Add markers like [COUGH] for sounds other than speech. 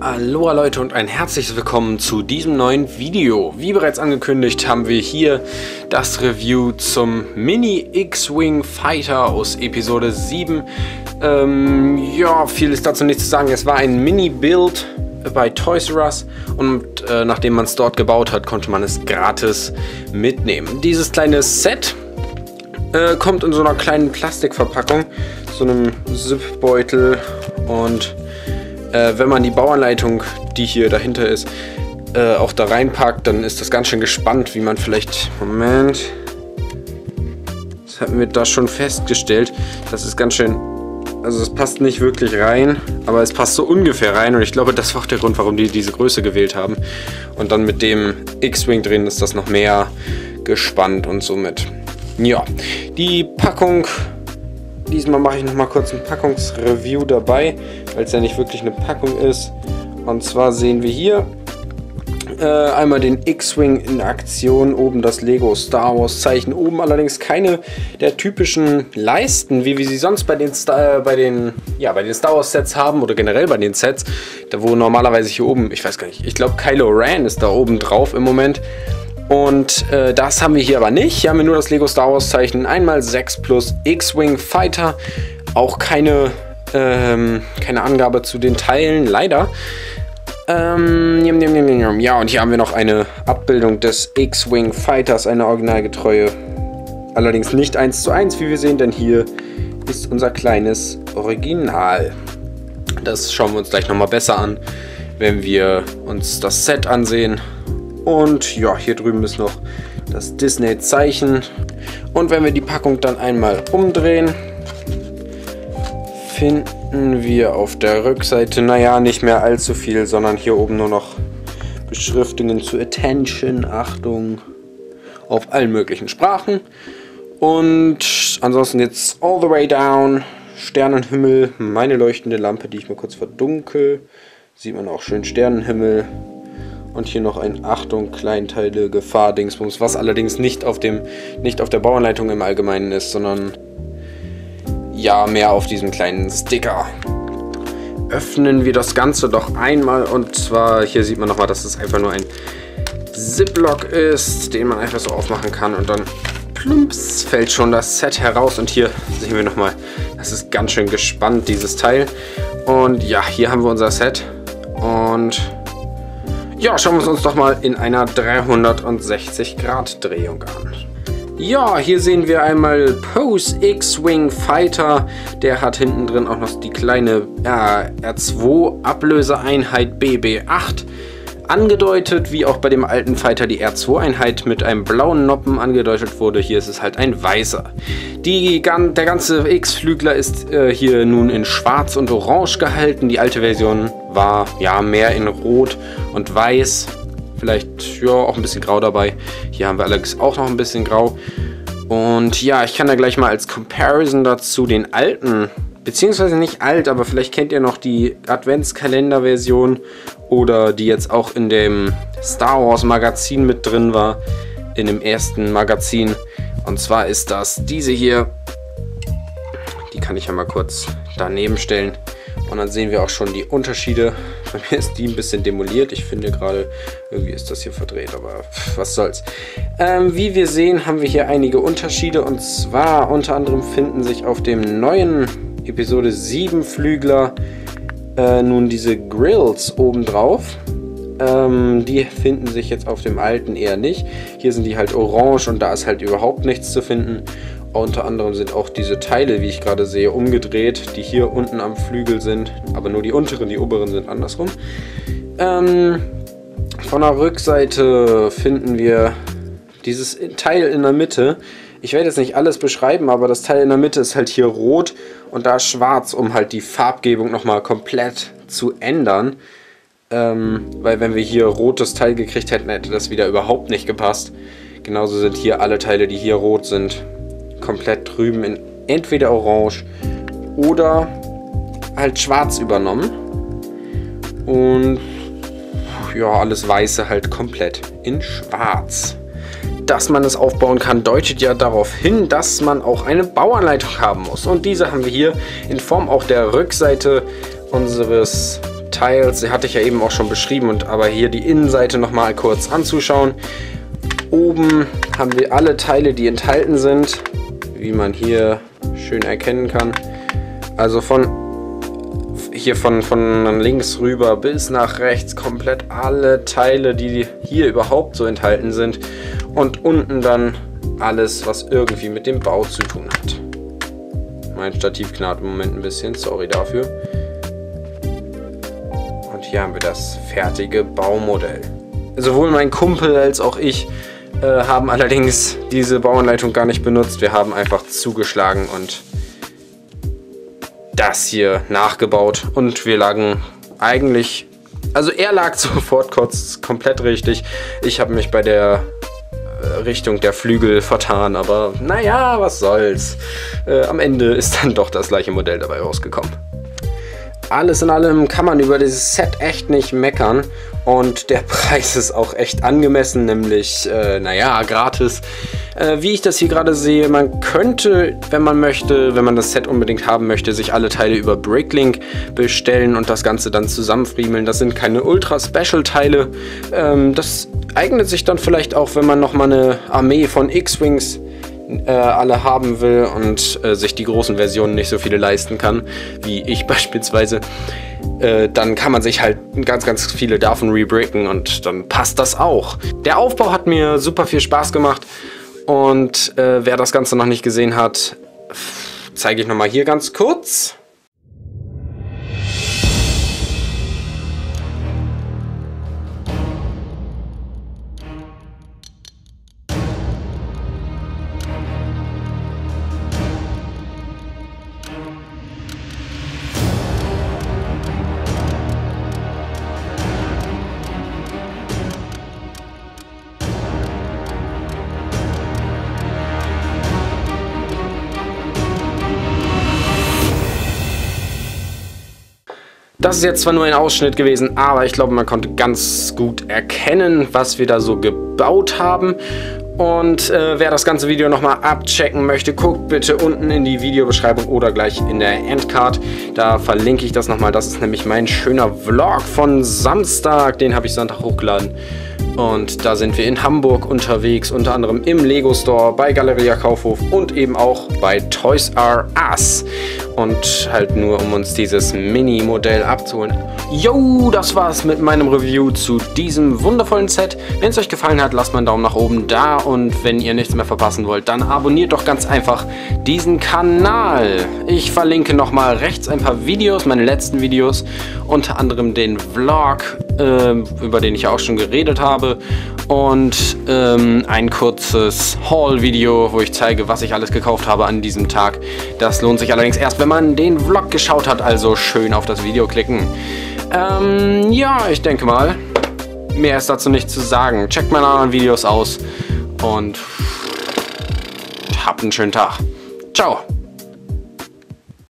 Aloha Leute und ein herzliches Willkommen zu diesem neuen Video. Wie bereits angekündigt haben wir hier das Review zum Mini X-Wing Fighter aus Episode 7. Ähm, ja, viel ist dazu nicht zu sagen. Es war ein Mini-Build bei Toys R Us und äh, nachdem man es dort gebaut hat, konnte man es gratis mitnehmen. Dieses kleine Set äh, kommt in so einer kleinen Plastikverpackung, so einem Zip-Beutel und äh, wenn man die Bauanleitung, die hier dahinter ist, äh, auch da reinpackt, dann ist das ganz schön gespannt, wie man vielleicht... Moment... Das hatten wir da schon festgestellt. Das ist ganz schön... Also es passt nicht wirklich rein, aber es passt so ungefähr rein und ich glaube, das war auch der Grund, warum die diese Größe gewählt haben. Und dann mit dem X-Wing drin ist das noch mehr gespannt und somit. Ja, die Packung Diesmal mache ich noch mal kurz ein Packungsreview dabei, weil es ja nicht wirklich eine Packung ist. Und zwar sehen wir hier äh, einmal den X-Wing in Aktion, oben das Lego Star Wars Zeichen, oben allerdings keine der typischen Leisten, wie wir sie sonst bei den, Star, äh, bei den, ja, bei den Star Wars Sets haben oder generell bei den Sets, da wo normalerweise hier oben, ich weiß gar nicht, ich glaube Kylo Ren ist da oben drauf im Moment. Und äh, das haben wir hier aber nicht. Hier haben wir nur das Lego Star Wars Zeichen. Einmal 6 plus X-Wing Fighter. Auch keine, ähm, keine Angabe zu den Teilen, leider. Ähm, ja, und hier haben wir noch eine Abbildung des X-Wing Fighters, eine originalgetreue. Allerdings nicht 1 zu 1, wie wir sehen, denn hier ist unser kleines Original. Das schauen wir uns gleich nochmal besser an, wenn wir uns das Set ansehen. Und ja, hier drüben ist noch das Disney-Zeichen. Und wenn wir die Packung dann einmal umdrehen, finden wir auf der Rückseite, naja, nicht mehr allzu viel, sondern hier oben nur noch Beschriftungen zu Attention, Achtung, auf allen möglichen Sprachen. Und ansonsten jetzt all the way down, Sternenhimmel, meine leuchtende Lampe, die ich mal kurz verdunkel. Sieht man auch schön Sternenhimmel. Und hier noch ein Achtung, Kleinteile, Gefahr, Dingsbums, was allerdings nicht auf, dem, nicht auf der Bauanleitung im Allgemeinen ist, sondern ja, mehr auf diesem kleinen Sticker. Öffnen wir das Ganze doch einmal und zwar, hier sieht man nochmal, dass es einfach nur ein Ziplock ist, den man einfach so aufmachen kann und dann plumps fällt schon das Set heraus und hier sehen wir nochmal, das ist ganz schön gespannt, dieses Teil. Und ja, hier haben wir unser Set und ja, schauen wir uns doch mal in einer 360 Grad Drehung an. Ja, hier sehen wir einmal Pose X-Wing Fighter. Der hat hinten drin auch noch die kleine äh, R2 Ablöseeinheit BB8 angedeutet, wie auch bei dem alten Fighter die R2-Einheit mit einem blauen Noppen angedeutet wurde. Hier ist es halt ein weißer. Die, der ganze X-Flügler ist äh, hier nun in schwarz und orange gehalten. Die alte Version war ja mehr in rot und weiß. Vielleicht ja auch ein bisschen grau dabei. Hier haben wir allerdings auch noch ein bisschen grau. Und ja, ich kann da gleich mal als Comparison dazu den alten beziehungsweise nicht alt, aber vielleicht kennt ihr noch die Adventskalender-Version oder die jetzt auch in dem Star Wars Magazin mit drin war, in dem ersten Magazin. Und zwar ist das diese hier. Die kann ich ja mal kurz daneben stellen. Und dann sehen wir auch schon die Unterschiede. Bei mir ist die ein bisschen demoliert. Ich finde gerade, irgendwie ist das hier verdreht, aber was soll's. Ähm, wie wir sehen, haben wir hier einige Unterschiede. Und zwar unter anderem finden sich auf dem neuen Episode 7 Flügler äh, nun diese Grills obendrauf. Ähm, die finden sich jetzt auf dem alten eher nicht. Hier sind die halt orange und da ist halt überhaupt nichts zu finden. Unter anderem sind auch diese Teile, wie ich gerade sehe, umgedreht, die hier unten am Flügel sind. Aber nur die unteren, die oberen sind andersrum. Ähm, von der Rückseite finden wir dieses Teil in der Mitte. Ich werde jetzt nicht alles beschreiben, aber das Teil in der Mitte ist halt hier rot und da schwarz, um halt die Farbgebung nochmal komplett zu ändern. Ähm, weil wenn wir hier rotes Teil gekriegt hätten, hätte das wieder überhaupt nicht gepasst. Genauso sind hier alle Teile, die hier rot sind, komplett drüben in entweder orange oder halt schwarz übernommen. Und ja, alles weiße halt komplett in schwarz dass man es aufbauen kann, deutet ja darauf hin, dass man auch eine Bauanleitung haben muss. Und diese haben wir hier in Form auch der Rückseite unseres Details, die hatte ich ja eben auch schon beschrieben, und aber hier die Innenseite nochmal kurz anzuschauen. Oben haben wir alle Teile, die enthalten sind, wie man hier schön erkennen kann. Also von hier von, von links rüber bis nach rechts komplett alle Teile, die hier überhaupt so enthalten sind. Und unten dann alles, was irgendwie mit dem Bau zu tun hat. Mein Stativ knarrt im Moment ein bisschen, sorry dafür. Und hier haben wir das fertige Baumodell. Sowohl mein Kumpel als auch ich äh, haben allerdings diese Bauanleitung gar nicht benutzt. Wir haben einfach zugeschlagen und das hier nachgebaut. Und wir lagen eigentlich... Also er lag [LAUGHS] sofort kurz komplett richtig. Ich habe mich bei der äh, Richtung der Flügel vertan, aber naja, was soll's. Äh, am Ende ist dann doch das gleiche Modell dabei rausgekommen. Alles in allem kann man über dieses Set echt nicht meckern und der [LAUGHS] Preis ist auch echt angemessen, nämlich, äh, naja, gratis. Äh, wie ich das hier gerade sehe, man könnte, wenn man möchte, wenn man das Set unbedingt haben möchte, sich alle Teile über Bricklink bestellen und das Ganze dann zusammenfriemeln. Das sind keine Ultra-Special-Teile. Ähm, das eignet sich dann vielleicht auch, wenn man nochmal eine Armee von X-Wings äh, alle haben will und äh, sich die großen Versionen nicht so viele leisten kann, wie ich [LAUGHS] beispielsweise, äh, dann kann man sich halt ganz, ganz viele davon rebricken und dann passt das auch. Der Aufbau hat mir super viel Spaß gemacht und äh, wer das Ganze noch nicht gesehen hat, zeige ich nochmal hier ganz kurz. Das ist jetzt zwar nur ein Ausschnitt gewesen, aber ich glaube, man konnte ganz gut erkennen, was wir da so gebaut haben. Und äh, wer das ganze Video nochmal abchecken möchte, guckt bitte unten in die Videobeschreibung oder gleich in der Endcard. Da verlinke ich das nochmal. Das ist nämlich mein schöner Vlog von Samstag. Den habe ich Sonntag hochgeladen. Und da sind wir in Hamburg unterwegs, unter anderem im Lego Store, bei Galeria Kaufhof und eben auch bei Toys R Us. Und halt nur, um uns dieses Mini-Modell abzuholen. Yo, das war's mit meinem Review zu diesem wundervollen Set. Wenn es euch gefallen hat, lasst mal einen Daumen nach oben da. Und wenn ihr nichts mehr verpassen wollt, dann abonniert doch ganz einfach diesen Kanal. Ich verlinke nochmal rechts ein paar Videos, meine letzten Videos. Unter anderem den Vlog, äh, über den ich auch schon geredet habe habe und ähm, ein kurzes Haul-Video, wo ich zeige, was ich alles gekauft habe an diesem Tag. Das lohnt sich allerdings erst, wenn man den Vlog geschaut hat, also schön auf das Video klicken. Ähm, ja, ich denke mal, mehr ist dazu nicht zu sagen. Checkt meine anderen Videos aus und habt einen schönen Tag. Ciao!